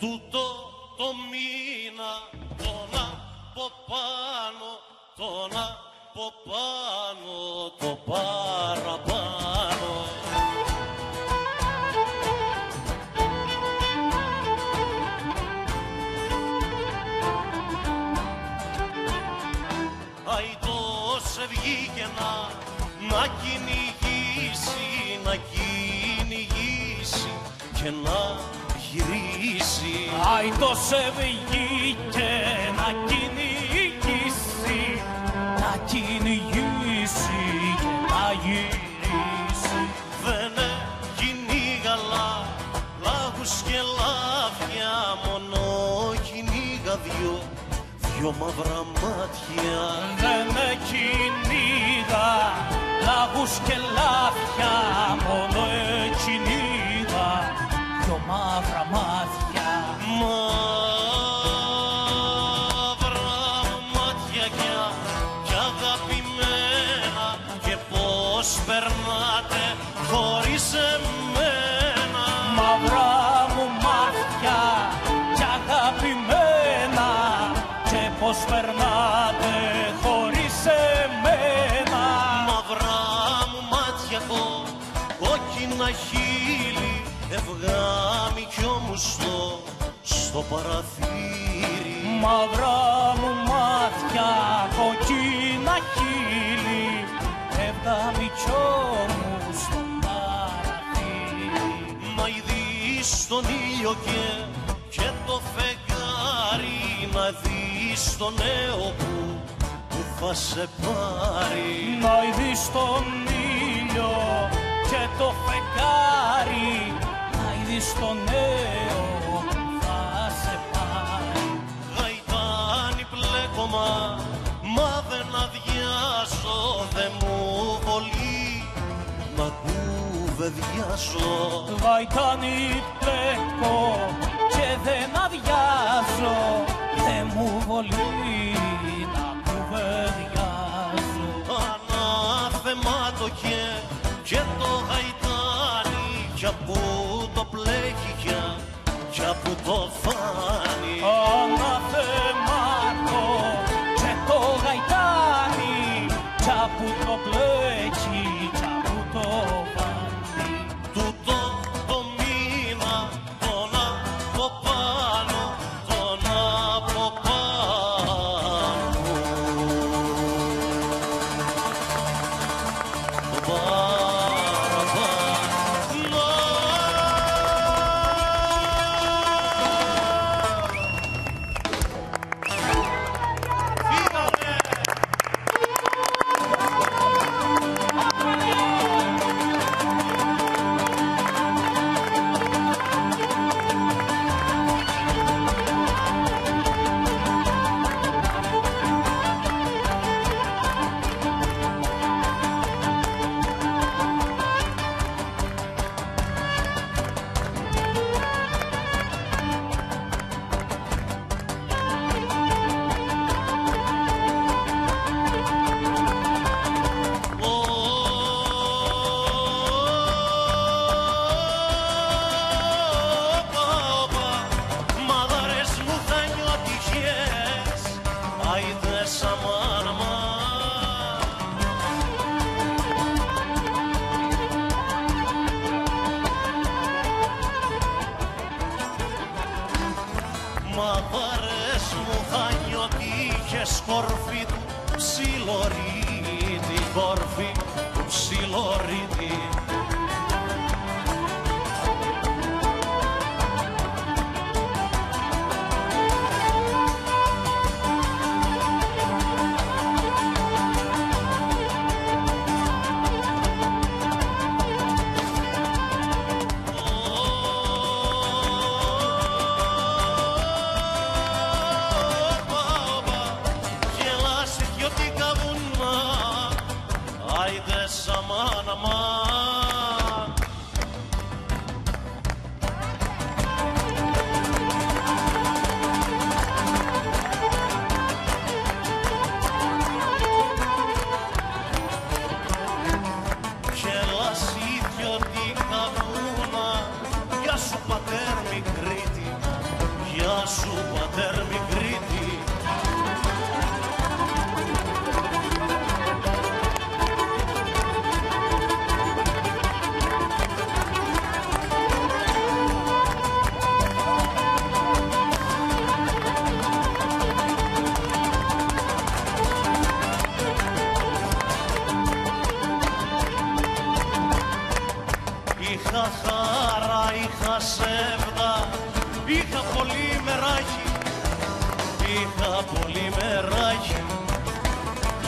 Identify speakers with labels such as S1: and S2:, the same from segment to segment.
S1: Τούτο το μήνα τον από πάνω, τον από πάνω, γυρίσει.
S2: Αϊτός βγήκε να κυνηγήσει, να κυνηγήσει και να γυρίσει.
S1: Δεν κυνήγαλα λάγους και λάβια μόνο κυνήγα δυο, δυο μαύρα μάτια.
S2: Δεν με κυνήγα λαγούς και λάθια, μόνο κυνήγα δυο μαύρα μάτια.
S1: Μαύρα μάτια κι, α- κι αγαπημένα και πώς περνάτε χωρίς εμένα.
S2: Μαύρα μου μάτια κι αγαπημένα και πως περνάτε χωρίς εμένα.
S1: Μαυρά μου μάτια έχω, κόκκινα χείλη, ευγάμι κι όμως στο, στο παραθύρι.
S2: Μαύρα μου μάτια, κοκκίνα χείλη, έβγα μου στο παραθύρι.
S1: Να ειδείς τον ήλιο και, και το φεγγάρι Να δεις τον νέο που, που θα σε πάρει
S2: Να ειδείς τον ήλιο και το φεγγάρι, να ειδείς τον νέο
S1: πλέκομα, μα δεν αδειάζω Δεν μου βολεί. Να κουβεντιάζω
S2: Γαϊτάνι πλέκω και δεν αδειάζω, δεν μου βολεί. Να κουβεντιάζω.
S1: Ανάθεμα το και, και το γαϊτάνι Κι από το πλέκει κι, κι από το φάνει
S2: Αναθεμάτο κι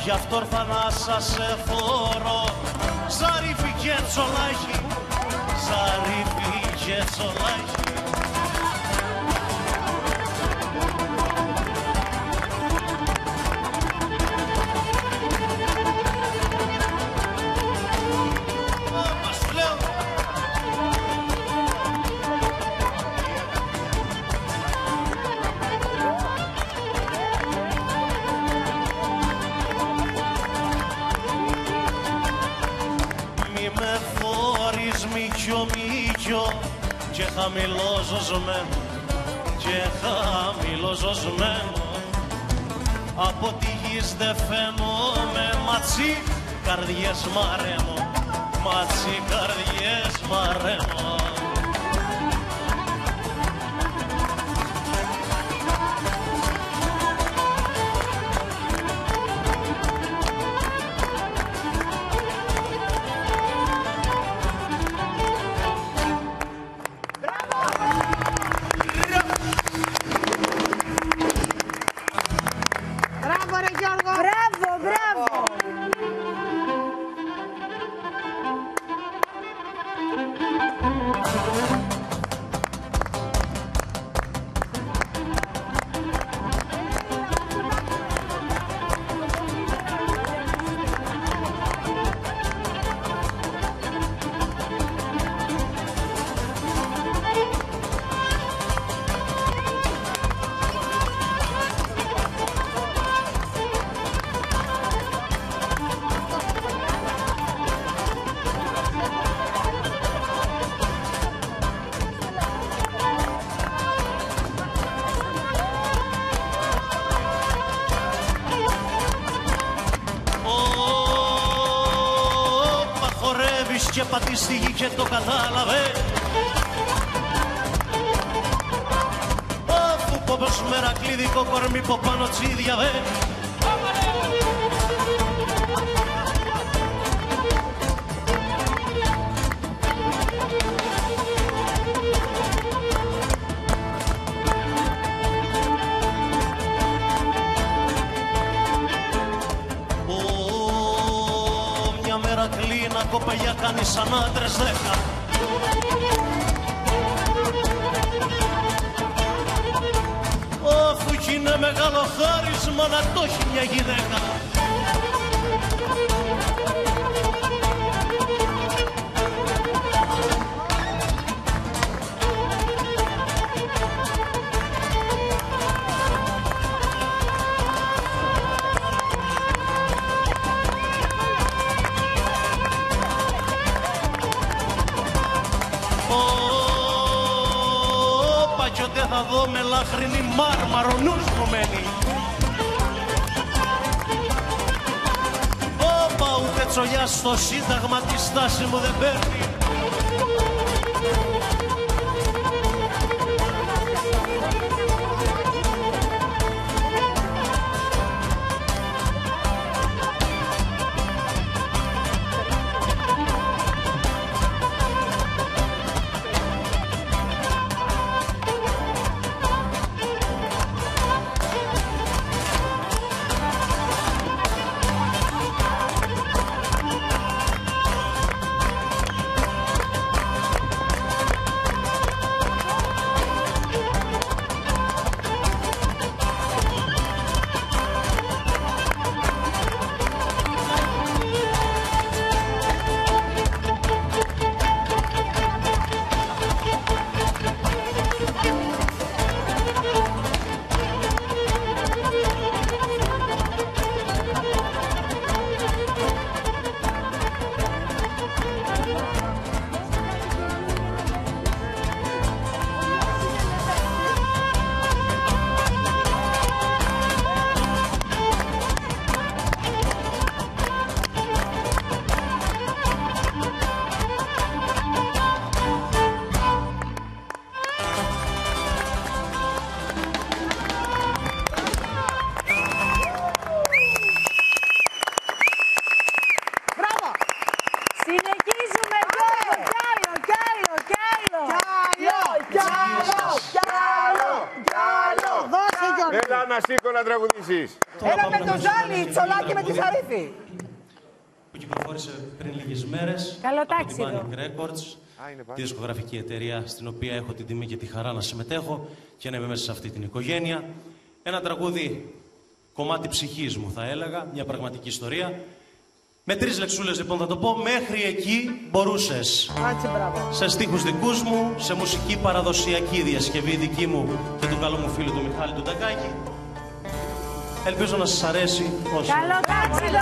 S1: Γι' αυτό ήρθα να σας εφόρω Ζαρίφι και τσολάχι Ζαρίφι και τσολάχι χαμηλόζωσμένο και χαμηλόζωσμένο από τη γης δε φαίνομαι ματσί καρδιές μαραίνω ματσί καρδιές μαραίνω χορεύεις και πατείς στη γη και το κατάλαβε. Αφού πω πως μερακλείδικο κορμί πω πάνω κοπελιά κάνει σαν άντρες δέκα. Αφού κι είναι μεγάλο χάρισμα να το έχει μια γυναίκα θα δω με λαχρινή μάρμαρο νους μου μένει Όπα ούτε τσολιά στο σύνταγμα τη στάση μου δεν παίρνει μέρε.
S3: Καλό
S1: Από
S3: τάxi
S1: την
S3: εδώ.
S1: Panic Records. Τη δισκογραφική εταιρεία στην οποία έχω την τιμή και τη χαρά να συμμετέχω και να είμαι μέσα σε αυτή την οικογένεια. Ένα τραγούδι κομμάτι ψυχής μου θα έλεγα, μια πραγματική ιστορία. Με τρεις λεξούλες λοιπόν θα το πω, μέχρι εκεί μπορούσες.
S4: Έτσι, μπράβο.
S1: Σε στίχους δικούς μου, σε μουσική παραδοσιακή διασκευή δική μου και του καλού μου φίλου του Μιχάλη του Τακάκη. Ελπίζω να σας αρέσει όσο.
S3: Καλό ταξίδι,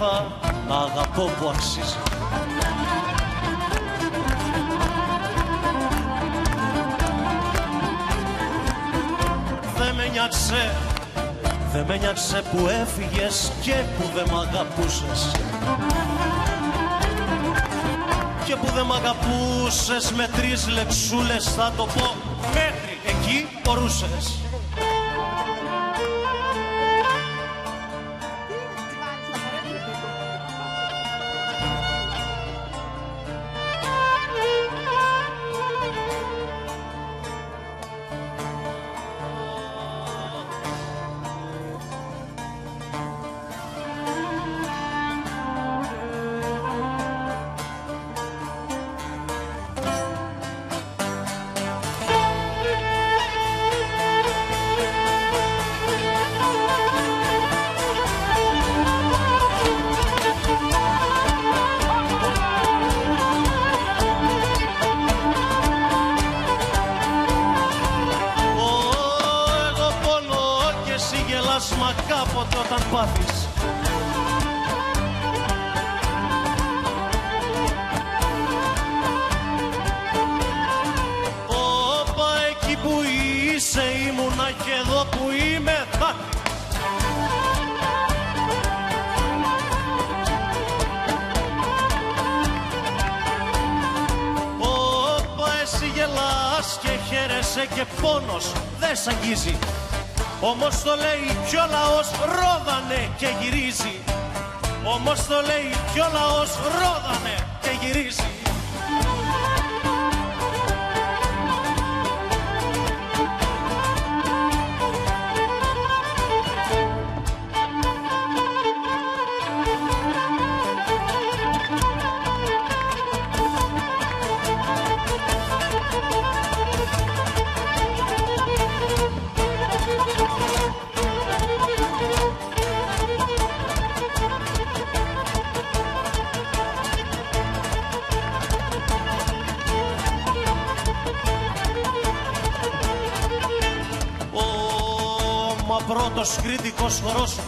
S1: μα έμαθα να αγαπώ που αξίζει. Δεν με νιάξε, δεν με νιάξε που έφυγες και που δεν μ' αγαπούσες. Και που δεν μ' αγαπούσες με τρεις λεξούλες θα το πω Μέχρι εκεί μπορούσες όταν πάθεις. Όπα εκεί που είσαι ήμουνα και εδώ που είμαι θα Όπα εσύ γελάς και χαίρεσαι και πόνος δεν σ' αγγίζει Όμως το λέει κι ο λαός ρόδανε και γυρίζει. Όμως το λέει κι ο λαός ρόδανε και γυρίζει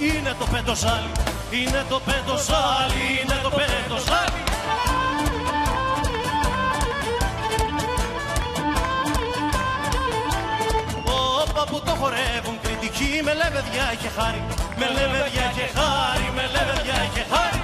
S1: είναι το πεντοζάλι Είναι το πεντοζάλι, είναι το πεντοζάλι Όπα που το χορεύουν κριτικοί με λεβεδιά και χάρη Με λεβεδιά και χάρη, με λεβεδιά και χάρη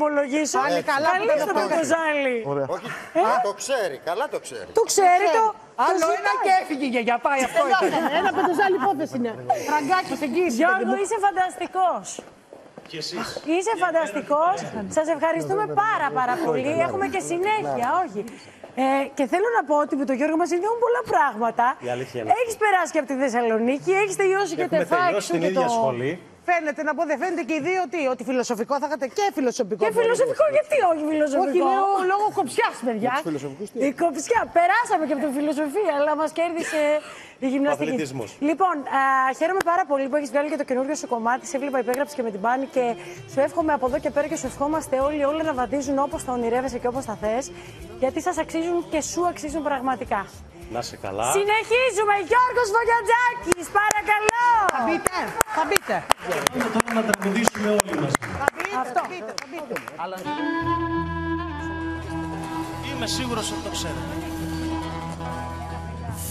S3: ομολογήσω.
S4: Πάλι καλά που
S3: Καλή
S4: δεν
S3: στο
S4: το έκανε.
S3: πρωτοζάλι.
S5: Όχι, α, το ξέρει, καλά το ξέρει.
S3: Το ξέρει το.
S4: Άλλο
S3: το
S4: ένα
S3: ζητάει.
S4: και έφυγε η γιαγιά. Πάει αυτό ήταν. Ένα πεντοζάλι υπόθεση είναι. Τραγκάκι εκεί.
S3: Γιώργο, είσαι φανταστικός. Είσαι φανταστικός. Σας ευχαριστούμε πάρα πάρα πολύ. Έχουμε και συνέχεια, όχι. Ε, και θέλω να πω ότι με τον Γιώργο μας συνδέουν πολλά πράγματα. Έχεις περάσει και από τη Θεσσαλονίκη, έχεις τελειώσει και
S2: Έχουμε
S3: τεφάκι
S2: τελειώσει
S3: σου
S2: την
S3: και
S2: ίδια
S3: το.
S2: σχολή.
S4: Φαίνεται να πω, δεν φαίνεται και οι δύο τι, ότι φιλοσοφικό θα είχατε και φιλοσοφικό.
S3: Και φιλοσοφικό, γιατί όχι φιλοσοφικό;
S4: Όχι, λέω λόγω κοψιάς, παιδιά.
S3: Η κοψιά. Περάσαμε και από την φιλοσοφία, αλλά μας κέρδισε η γυμναστική.
S2: αθλητισμός.
S3: Λοιπόν, α, χαίρομαι πάρα πολύ που έχεις βγάλει και το καινούργιο σου κομμάτι. Σε έβλεπα υπέγραψες και με την πάνη και σου εύχομαι από εδώ και πέρα και σου ευχόμαστε όλοι όλα να βαδίζουν όπως τα ονειρεύεσαι και όπως τα θες. Γιατί σας αξίζουν και σου αξίζουν πραγματικά.
S2: Να σε καλά.
S3: Συνεχίζουμε, Γιώργος Βογιατζάκης, παρακαλώ.
S4: Θα μπείτε, θα μπείτε.
S2: Πάμε τώρα να τραγουδήσουμε όλοι μαζί.
S4: Θα μπείτε,
S3: Αυτό.
S4: θα μπείτε, θα μπείτε.
S2: Είμαι σίγουρος ότι το ξέρετε.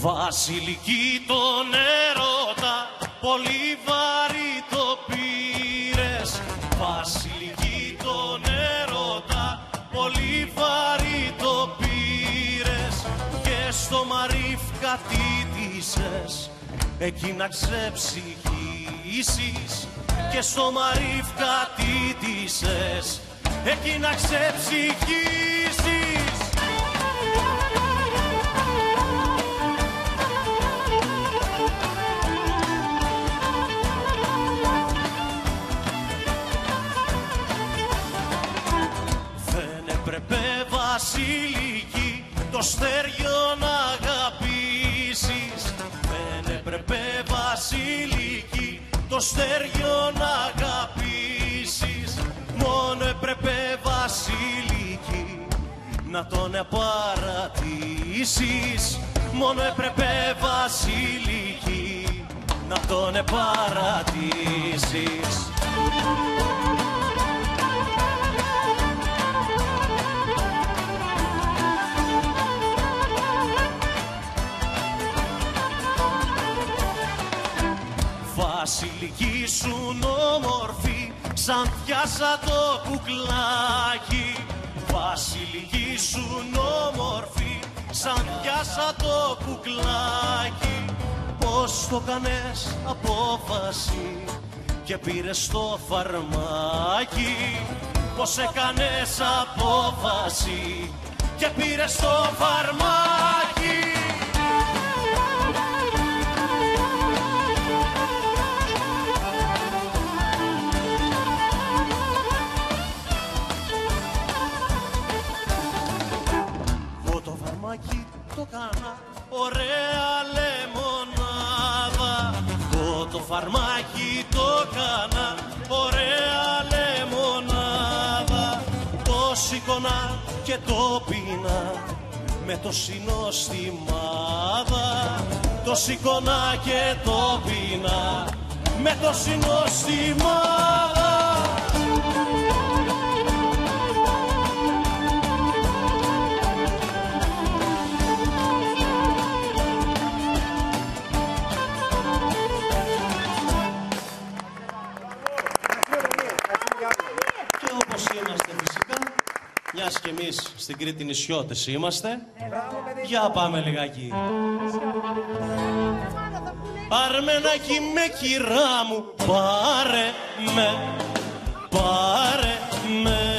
S1: Βασιλική τον έρωτα, πολύ βαρύ το πήρες. Βασιλική τον έρωτα, πολύ βαρύ το πήρες. Και στο μαρίφ κατήτησες, εκεί να ξεψυχήσεις. Και στο μαρίφ κατήτησες, εκεί να ξεψυχήσεις. Δεν έπρεπε βασιλική το στέριο να αγαπήσεις Δεν έπρεπε βασιλική το στέριο να αγαπήσεις. Μόνο έπρεπε βασιλική να τον επαρατήσεις. Μόνο έπρεπε βασιλική να τον επαρατήσεις Βασιλική σου όμορφη σαν πιάσα το κουκλάκι. Βασιλική σου όμορφη σαν πιάσα το κουκλάκι. Πώς το κάνες απόφαση και πήρες το φαρμάκι. Πώς έκανες απόφαση και πήρες το φαρμάκι και το πίνα με το συνοστιμάδα Το σηκώνα και το πίνα με το συνοστιμάδα
S2: εμείς στην Κρήτη νησιώτες είμαστε, για πάμε λιγάκι.
S1: Αρμενάκι με κυρά μου. Πάρε με, πάρε με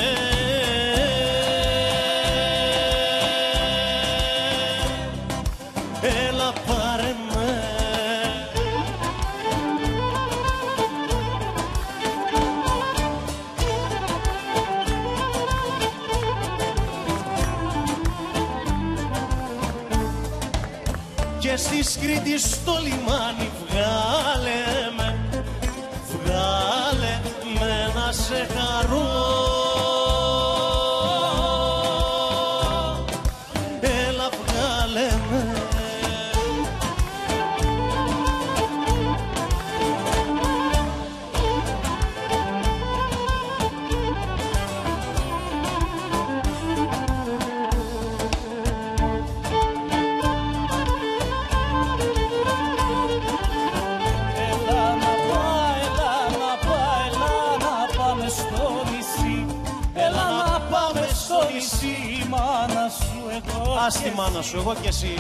S1: Και στη Κρήτη στο λιμάνι βγάλε εγώ
S2: Ας τη μάνα σου, εγώ και εσύ.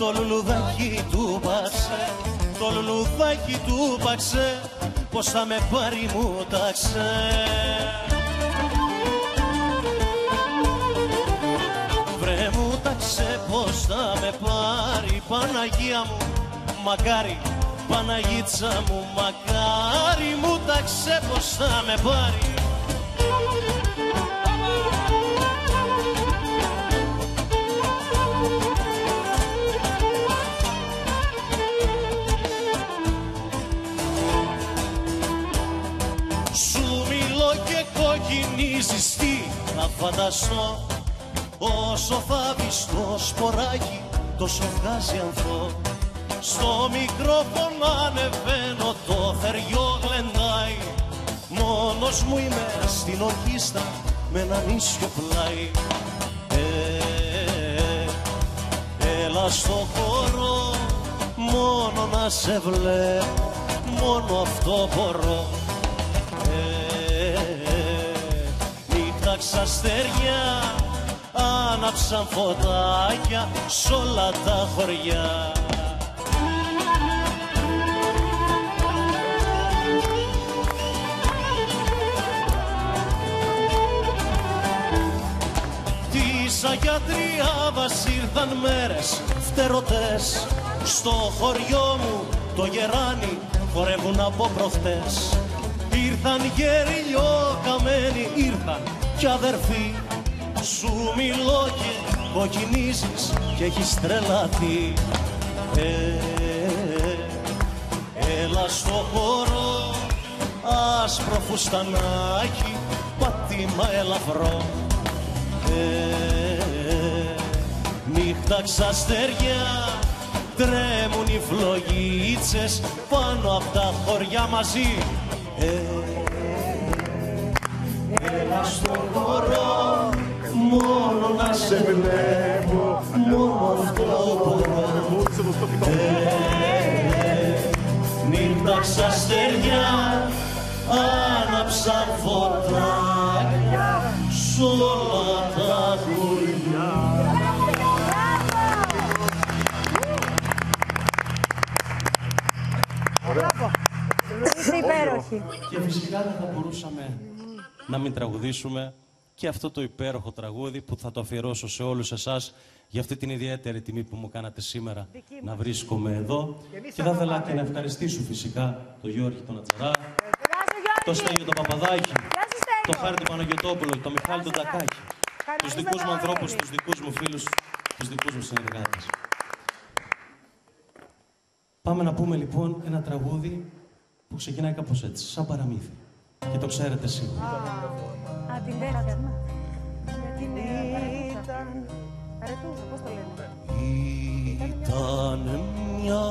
S1: Το λουλουδάκι του μπαξέ Το λουλουδάκι του μπαξέ Πως θα με πάρει μου ταξέ Βρε μου ταξέ πως θα με πάρει Παναγία μου μακάρι Παναγίτσα μου μακάρι μου ταξέ πως θα με πάρει κοκκινίζεις τι να φανταστώ Όσο φάβεις το σποράκι τόσο βγάζει ανθό. Στο μικρόφωνο ανεβαίνω το θεριό γλεντάει. Μόνος μου είμαι στην ορχήστρα με έναν ίσιο πλάι. Ε, Έλα στο χώρο μόνο να σε βλέπω Μόνο αυτό μπορώ. Ε, Νύχτα ξαστεριά άναψαν φωτάκια σ' όλα τα χωριά. Της Αγιατριάδας ήρθαν μέρες φτερωτές. Στο χωριό μου το γεράνι χορεύουν από προχτές. Ήρθαν γεριλιό καμένοι, ήρθαν κι αδερφοί Σου μιλώ και κοκκινίζεις και έχεις τρελαθεί. Ε, Έλα στο χώρο άσπρο φουστανάκι πατήμα ελαφρό ε, Νύχτα ξαστεριά τρέμουν οι φλογίτσες πάνω απ' τα χωριά μαζί. Ε, Έλα στο χώρο μόνο να σε βλέπω μόνο αυτό μπορώ ε, Νύχτα ξαστεριά άναψαν φωτάκια σ' όλα τα χωριά
S3: Είστε υπέροχοι.
S2: Και φυσικά δεν θα μπορούσαμε να μην τραγουδήσουμε και αυτό το υπέροχο τραγούδι που θα το αφιερώσω σε όλους εσάς για αυτή την ιδιαίτερη τιμή που μου κάνατε σήμερα να βρίσκομαι εδώ. Και θα ήθελα και να ευχαριστήσω φυσικά τον Γιώργη τον Ατζαρά,
S3: Γεια σου,
S2: τον
S3: Γιώργη.
S2: Στέλιο τον Παπαδάκη,
S3: Γεια σου, Στέλιο.
S2: τον Χάρη τον Παναγιωτόπουλο, τον Μιχάλη τον Τακάκη, τους
S3: Ευχαριστούμε
S2: δικούς μου
S3: πάρα
S2: ανθρώπους,
S3: πολύ.
S2: τους δικούς μου φίλους, τους δικούς μου συνεργάτες. Πάμε να πούμε λοιπόν ένα τραγούδι που ξεκινάει κάπως έτσι, σαν παραμύθι. Και το ξέρετε σίγουρα.
S3: Α, την τέτοια. Γιατί είναι Αρετούσα, πώς το λένε;
S1: Ήταν μια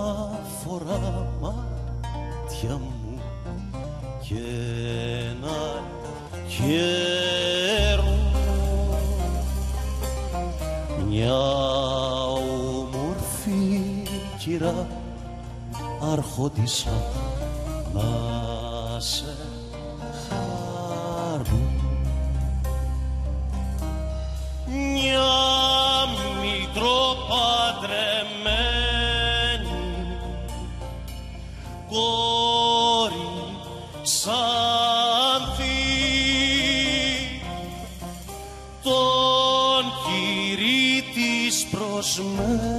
S1: φορά μάτια μου και ένα καιρό μια όμορφη κυρά αρχόντισα να κόρη σαν τον κυρί της προσμένη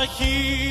S1: I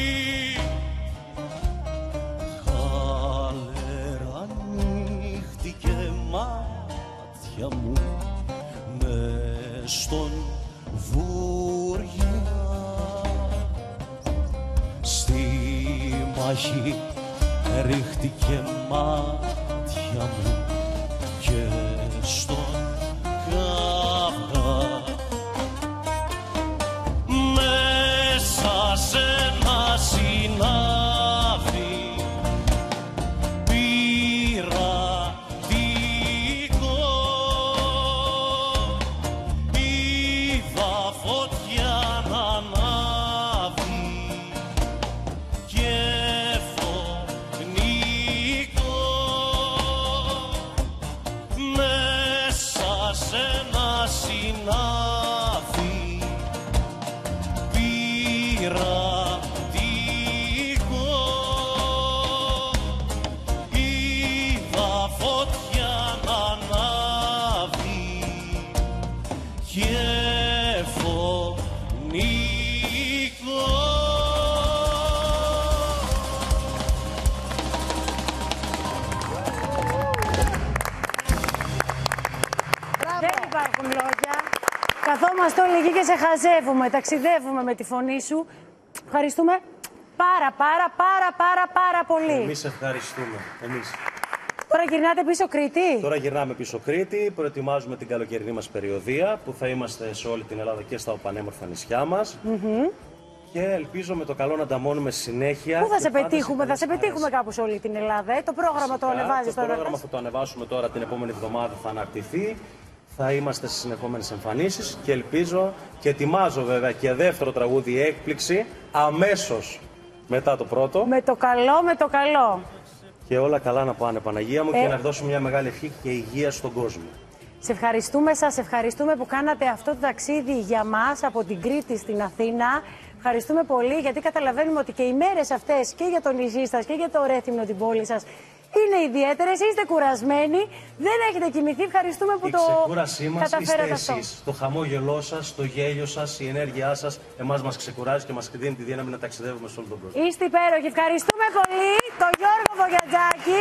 S1: σε
S3: χαζεύουμε. Ταξιδεύουμε με τη φωνή σου. Ευχαριστούμε πάρα πάρα πάρα πάρα πάρα πολύ.
S2: Εμείς ευχαριστούμε. Εμείς.
S3: Τώρα γυρνάτε πίσω Κρήτη.
S2: Τώρα γυρνάμε πίσω Κρήτη, προετοιμάζουμε την καλοκαιρινή μας περιοδία που θα είμαστε σε όλη την Ελλάδα και στα πανέμορφα νησιά μας. Και ελπίζω με το καλό να ανταμώνουμε συνέχεια.
S3: Πού θα
S2: και
S3: σε
S2: πάντα
S3: πετύχουμε, θα σε
S2: καλές
S3: πετύχουμε
S2: χαρές.
S3: κάπου σε όλη την Ελλάδα. Ε; Το πρόγραμμα το
S2: Φυσικά,
S3: ανεβάζεις
S2: Το
S3: τώρα.
S2: πρόγραμμα θα το ανεβάσουμε τώρα την επόμενη εβδομάδα, θα αναρτηθεί. Θα είμαστε στις συνεχόμενες εμφανίσεις και ελπίζω και ετοιμάζω βέβαια και δεύτερο τραγούδι έκπληξη αμέσως μετά το πρώτο.
S3: Με το καλό, με το καλό.
S2: Και όλα καλά να πάνε, Παναγία μου,
S3: Ε.
S2: και να δώσουμε μια μεγάλη ευχή και υγεία στον κόσμο.
S3: Σε ευχαριστούμε, σας ευχαριστούμε που κάνατε αυτό το ταξίδι για μας από την Κρήτη στην Αθήνα. Ευχαριστούμε πολύ γιατί καταλαβαίνουμε ότι και οι μέρες αυτές και για το νησί σας και για το Ρέθυμνο την πόλη σας είναι ιδιαίτερες, είστε κουρασμένοι, δεν έχετε κοιμηθεί. Ευχαριστούμε που
S2: Η
S3: το
S2: ξεκούρασή μας είστε
S3: καταφέρατε αυτό.
S2: εσείς. Το χαμόγελό σας, το γέλιο σας, η ενέργειά σας, εμάς μας ξεκουράζει και μας δίνει τη δύναμη να ταξιδεύουμε σε όλο τον κόσμο.
S3: Είστε υπέροχοι. Ευχαριστούμε πολύ τον Γιώργο Βογιατζάκη.